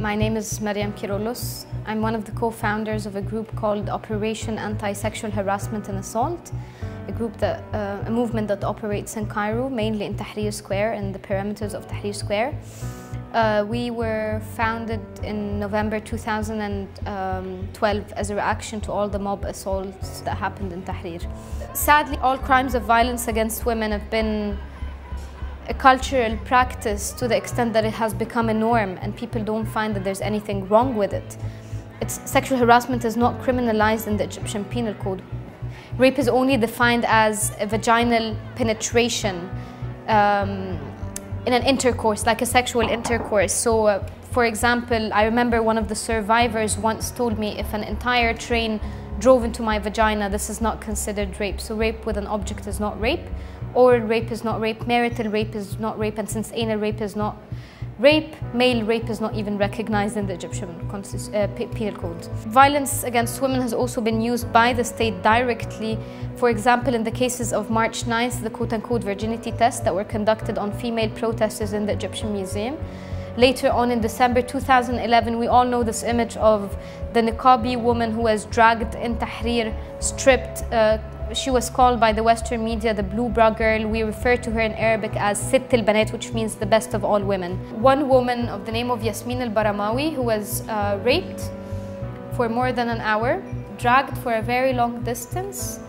My name is Mariam Kirolos. I'm one of the co-founders of a group called Operation Anti-Sexual Harassment and Assault, a group that, uh, a movement that operates in Cairo, mainly in Tahrir Square and the perimeters of Tahrir Square. Uh, we were founded in November 2012 as a reaction to all the mob assaults that happened in Tahrir. Sadly, all crimes of violence against women have been a cultural practice to the extent that it has become a norm and people don't find that there's anything wrong with it. It's, sexual harassment is not criminalized in the Egyptian Penal Code. Rape is only defined as a vaginal penetration um, in an intercourse, like a sexual intercourse. So, uh, for example, I remember one of the survivors once told me if an entire train drove into my vagina, this is not considered rape. So, rape with an object is not rape. Oral rape is not rape, marital rape is not rape, and since anal rape is not rape, male rape is not even recognized in the Egyptian uh, penal code. Violence against women has also been used by the state directly. For example, in the cases of March 9th, the quote-unquote virginity tests that were conducted on female protesters in the Egyptian Museum. Later on in December 2011, we all know this image of the niqabi woman who was dragged in Tahrir, stripped, uh, she was called by the Western media the blue bra girl. We refer to her in Arabic as Sitt al Banat, which means the best of all women. One woman of the name of Yasmin al Baramawi, who was uh, raped for more than an hour, dragged for a very long distance.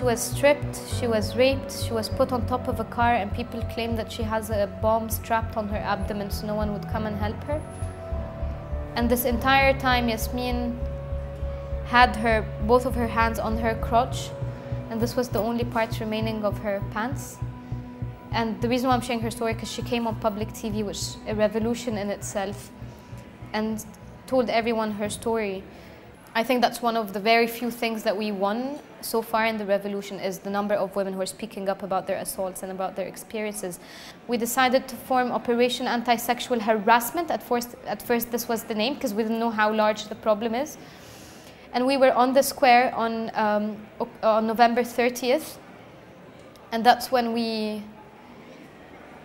She was stripped, she was raped, she was put on top of a car, and people claim that she has a bomb strapped on her abdomen so no one would come and help her. And this entire time, Yasmin had her both of her hands on her crotch and this was the only part remaining of her pants and the reason why I'm sharing her story because she came on public TV which is a revolution in itself and told everyone her story I think that's one of the very few things that we won so far in the revolution is the number of women who are speaking up about their assaults and about their experiences. We decided to form Operation Anti-Sexual Harassment. At first, at first this was the name because we didn't know how large the problem is and we were on the square on, um, on November 30th, and that's when we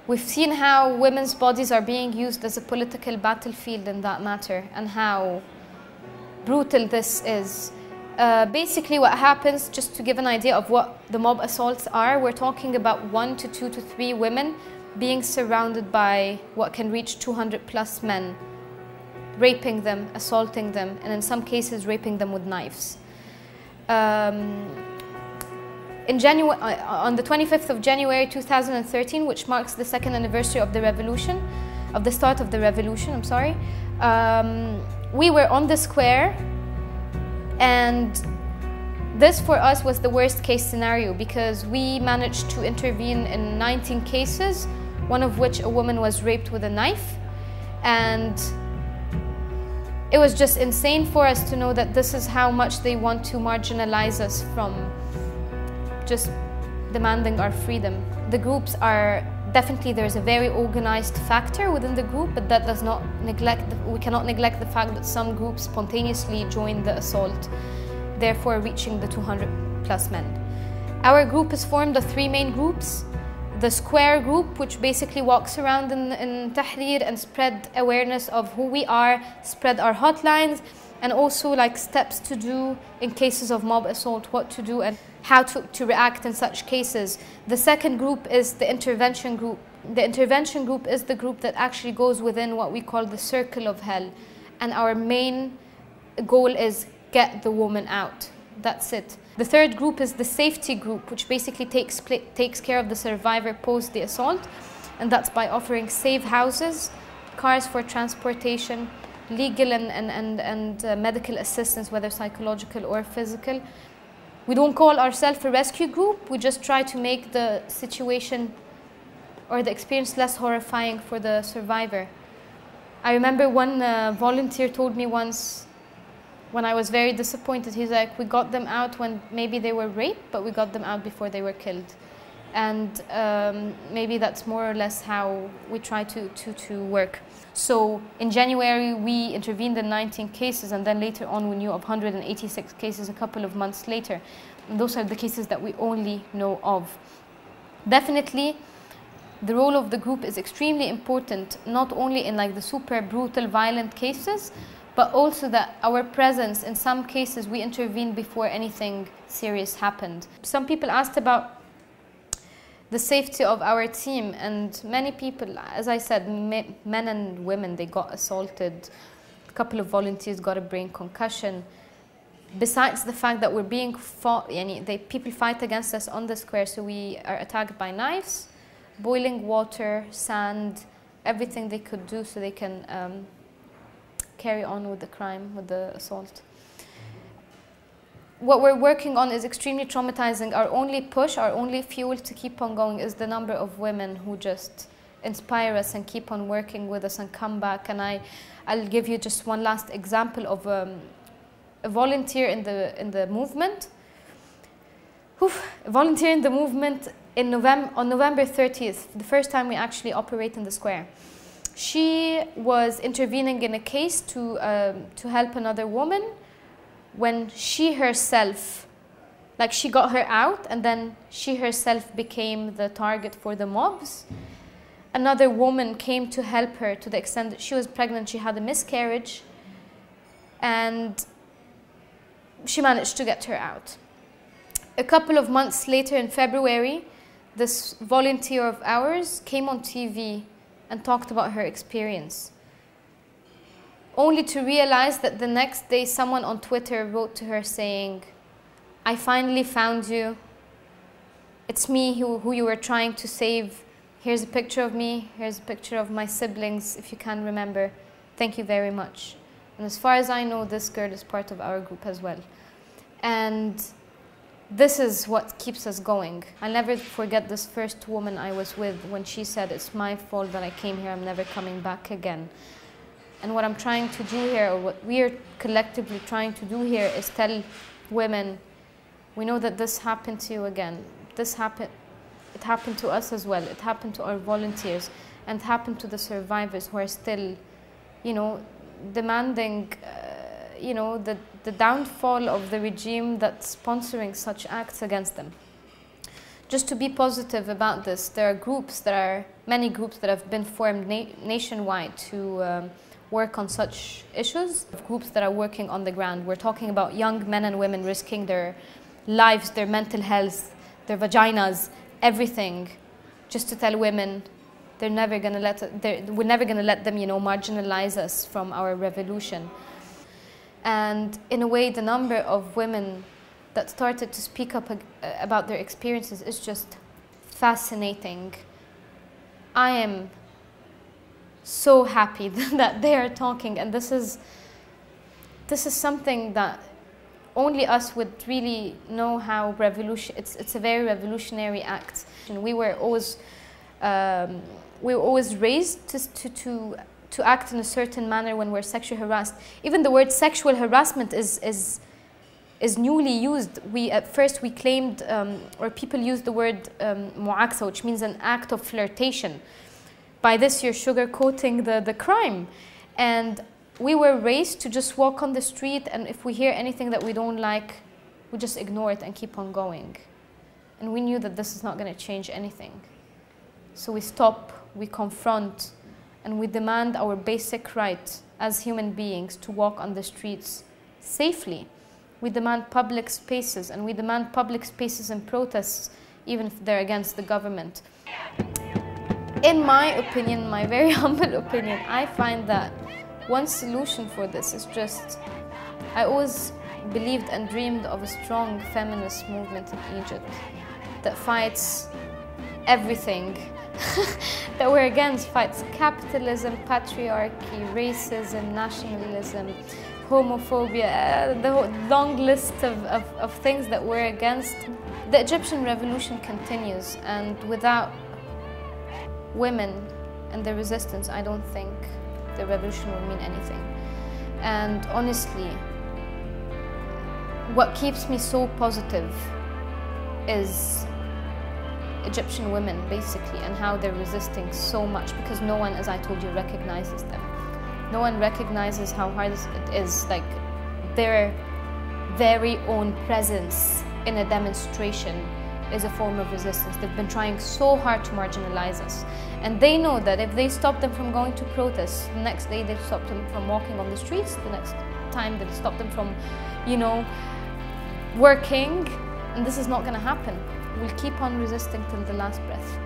we've seen how women's bodies are being used as a political battlefield in that matter, and how brutal this is. Uh, basically, what happens, just to give an idea of what the mob assaults are, we're talking about one to two to three women being surrounded by what can reach 200 plus men raping them, assaulting them, and in some cases raping them with knives. Um, in January, uh, on the 25th of January 2013, which marks the second anniversary of the revolution, of the start of the revolution, I'm sorry, um, we were on the square and this for us was the worst case scenario because we managed to intervene in 19 cases, one of which a woman was raped with a knife and it was just insane for us to know that this is how much they want to marginalize us from just demanding our freedom. The groups are definitely there's a very organized factor within the group, but that does not neglect, the, we cannot neglect the fact that some groups spontaneously join the assault, therefore reaching the 200 plus men. Our group is formed of three main groups the Square group, which basically walks around in, in Tahrir and spread awareness of who we are, spread our hotlines, and also like steps to do in cases of mob assault, what to do and how to, to react in such cases. The second group is the intervention group. The intervention group is the group that actually goes within what we call the circle of hell. And our main goal is get the woman out. That's it. The third group is the safety group, which basically takes, takes care of the survivor post the assault. And that's by offering safe houses, cars for transportation, legal and, and, and, and uh, medical assistance, whether psychological or physical. We don't call ourselves a rescue group. We just try to make the situation or the experience less horrifying for the survivor. I remember one uh, volunteer told me once when I was very disappointed, he's like, we got them out when maybe they were raped, but we got them out before they were killed. And um, maybe that's more or less how we try to, to, to work. So in January, we intervened in 19 cases, and then later on, we knew of 186 cases a couple of months later. And those are the cases that we only know of. Definitely, the role of the group is extremely important, not only in like the super brutal, violent cases, but also that our presence, in some cases, we intervened before anything serious happened. Some people asked about the safety of our team, and many people, as I said, men and women, they got assaulted. A couple of volunteers got a brain concussion. Besides the fact that we're being fought, yani they, people fight against us on the square, so we are attacked by knives, boiling water, sand, everything they could do so they can um, carry on with the crime, with the assault. What we're working on is extremely traumatizing. Our only push, our only fuel to keep on going is the number of women who just inspire us and keep on working with us and come back. And I, I'll give you just one last example of um, a volunteer in the, in the movement. Oof, volunteer in the movement in November, on November 30th, the first time we actually operate in the square. She was intervening in a case to, um, to help another woman when she herself, like she got her out and then she herself became the target for the mobs. Another woman came to help her to the extent that she was pregnant, she had a miscarriage, and she managed to get her out. A couple of months later in February, this volunteer of ours came on TV and talked about her experience. Only to realize that the next day someone on Twitter wrote to her saying, I finally found you. It's me who, who you were trying to save. Here's a picture of me. Here's a picture of my siblings, if you can remember. Thank you very much. And as far as I know, this girl is part of our group as well. And this is what keeps us going. I'll never forget this first woman I was with when she said, It's my fault that I came here, I'm never coming back again. And what I'm trying to do here, or what we're collectively trying to do here, is tell women, we know that this happened to you again. This happened, it happened to us as well. It happened to our volunteers, and happened to the survivors who are still, you know, demanding. Uh, you know, the, the downfall of the regime that's sponsoring such acts against them. Just to be positive about this, there are groups, there are many groups that have been formed na nationwide to um, work on such issues, groups that are working on the ground. We're talking about young men and women risking their lives, their mental health, their vaginas, everything, just to tell women they're never going to let, we're never going to let them, you know, marginalize us from our revolution. And in a way, the number of women that started to speak up uh, about their experiences is just fascinating. I am so happy that they are talking, and this is this is something that only us would really know how revolution. It's it's a very revolutionary act, and we were always um, we were always raised to to, to to act in a certain manner when we're sexually harassed. Even the word sexual harassment is, is, is newly used. We, at first we claimed, um, or people used the word um, which means an act of flirtation. By this you're sugarcoating the, the crime. And we were raised to just walk on the street and if we hear anything that we don't like, we just ignore it and keep on going. And we knew that this is not going to change anything. So we stop, we confront, and we demand our basic right as human beings to walk on the streets safely. We demand public spaces and we demand public spaces and protests even if they're against the government. In my opinion, my very humble opinion, I find that one solution for this is just, I always believed and dreamed of a strong feminist movement in Egypt that fights everything that we're against fights capitalism, patriarchy, racism, nationalism, homophobia, uh, the long list of, of, of things that we're against. The Egyptian revolution continues and without women and their resistance, I don't think the revolution will mean anything. And honestly, what keeps me so positive is Egyptian women, basically, and how they're resisting so much because no one, as I told you, recognizes them. No one recognizes how hard it is, like their very own presence in a demonstration is a form of resistance. They've been trying so hard to marginalize us. And they know that if they stop them from going to protests, the next day they'll stop them from walking on the streets, the next time they'll stop them from, you know, working. And this is not going to happen. We'll keep on resisting till the last breath.